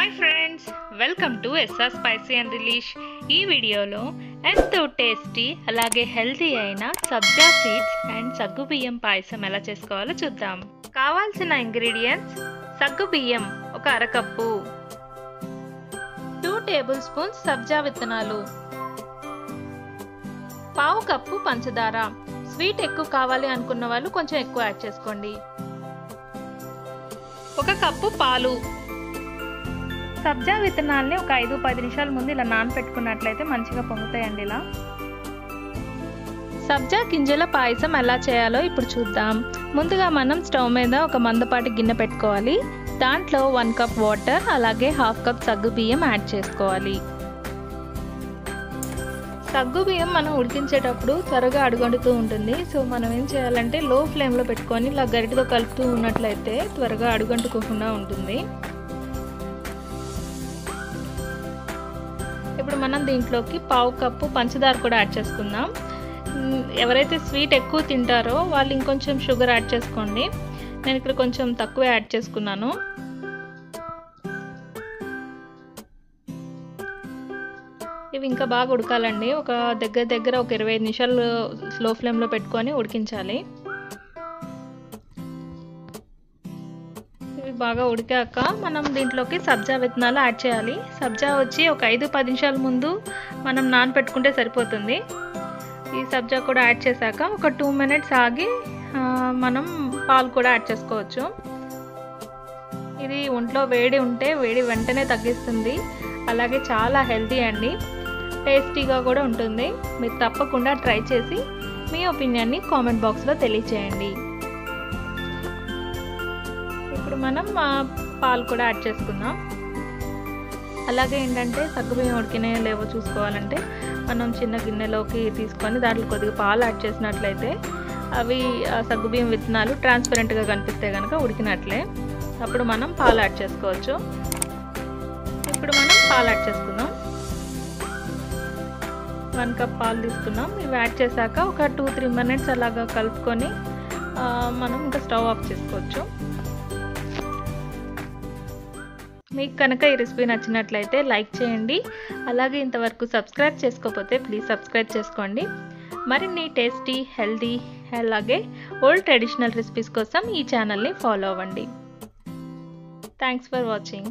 Hi friends welcome to S R spicy and relish ఈ వీడియోలో ఎంతో టేస్టీ అలాగే హెల్తీ అయిన సబ్జా సీడ్స్ అండ్ సగ్గు బియ్యం పాయసం ఎలా చేసుకోవాలో చూద్దాం. కావాల్సిన ఇంగ్రీడియంట్స్ సగ్గు బియ్యం ఒక అరకప్పు. టూ టేబుల్ స్పూన్స్ సబ్జా విత్తనాలు. పావు కప్పు పంచదార. స్వీట్ ఎక్కువ కావాలి అనుకున్న వాళ్ళు కొంచెం ఎక్కువ యాడ్ చేసుకోండి. ఒక కప్పు పాలు. సబ్జా విత్తనాల్ని ఒక ఐదు పది నిమిషాల ముందు ఇలా నానపెట్టుకున్నట్లయితే మంచిగా పొంగుతాయండి ఇలా. సబ్జా గింజల పాయసం ఎలా చేయాలో ఇప్పుడు చూద్దాం. ముందుగా మనం స్టవ్ మీద ఒక మందపాటి గిన్నె పెట్టుకోవాలి. దాంట్లో వన్ కప్ వాటర్ అలాగే హాఫ్ కప్ సగ్గు బియ్యం యాడ్ చేసుకోవాలి. సగ్గు బియ్యం మనం ఉడికించేటప్పుడు త్వరగా అడుగండుతూ ఉంటుంది. సో మనం ఏం చేయాలంటే లో ఫ్లేమ్లో పెట్టుకొని ఇలా గరిటతో కలుపుతూ ఉన్నట్లయితే త్వరగా అడుగంటుకోకుండా ఉంటుంది. ఇప్పుడు మనం దీంట్లోకి పావు కప్పు పంచదార కూడా యాడ్ చేసుకుందాం. ఎవరైతే స్వీట్ ఎక్కువ తింటారో వాళ్ళు ఇంకొంచెం షుగర్ యాడ్ చేసుకోండి. నేను ఇక్కడ కొంచెం తక్కువ యాడ్ చేసుకున్నాను. ఇవి ఇంకా బాగా ఉడకాలండి. ఒక దగ్గర దగ్గర ఒక ఇరవై ఐదు నిమిషాలు స్లో ఫ్లేమ్లో పెట్టుకొని ఉడికించాలి. అవి బాగా ఉడికాక మనం దీంట్లోకి సబ్జా విత్తనాలు యాడ్ చేయాలి. సబ్జా వచ్చి ఒక ఐదు పది నిమిషాల ముందు మనం నానపెట్టుకుంటే సరిపోతుంది. ఈ సబ్జా కూడా యాడ్ చేశాక ఒక టూ మినిట్స్ ఆగి మనం పాలు కూడా యాడ్ చేసుకోవచ్చు. ఇది ఒంట్లో వేడి ఉంటే వేడి వెంటనే తగ్గిస్తుంది. అలాగే చాలా హెల్తీ అండి. టేస్టీగా కూడా ఉంటుంది. మీరు తప్పకుండా ట్రై చేసి మీ ఒపీనియన్ని కామెంట్ బాక్స్లో తెలియచేయండి. ఇప్పుడు మనం పాలు కూడా యాడ్ చేసుకుందాం. అలాగే ఏంటంటే సగ్గుబియ్యం ఉడికినాయో లేవో చూసుకోవాలంటే మనం చిన్న గిన్నెలోకి తీసుకొని దాంట్లో కొద్దిగా పాలు యాడ్ చేసినట్లయితే అవి సగ్గుబియ్యం విత్తనాలు ట్రాన్స్పరెంట్గా కనిపిస్తే కనుక ఉడికినట్లే. అప్పుడు మనం పాలు యాడ్ చేసుకోవచ్చు. ఇప్పుడు మనం పాలు యాడ్ చేసుకుందాం. వన్ కప్ పాలు తీసుకున్నాం. ఇవి యాడ్ చేశాక ఒక టూ త్రీ మినిట్స్ అలాగా కలుపుకొని మనం ఇంకా స్టవ్ ఆఫ్ చేసుకోవచ్చు. మీకు కనుక ఈ రెసిపీ నచ్చినట్లయితే లైక్ చేయండి. అలాగే ఇంతవరకు సబ్స్క్రైబ్ చేసుకోకపోతే ప్లీజ్ సబ్స్క్రైబ్ చేసుకోండి. మరిన్ని టేస్టీ హెల్దీ అలాగే ఓల్డ్ ట్రెడిషనల్ రెసిపీస్ కోసం ఈ ఛానల్ని ఫాలో అవ్వండి. Thanks for watching.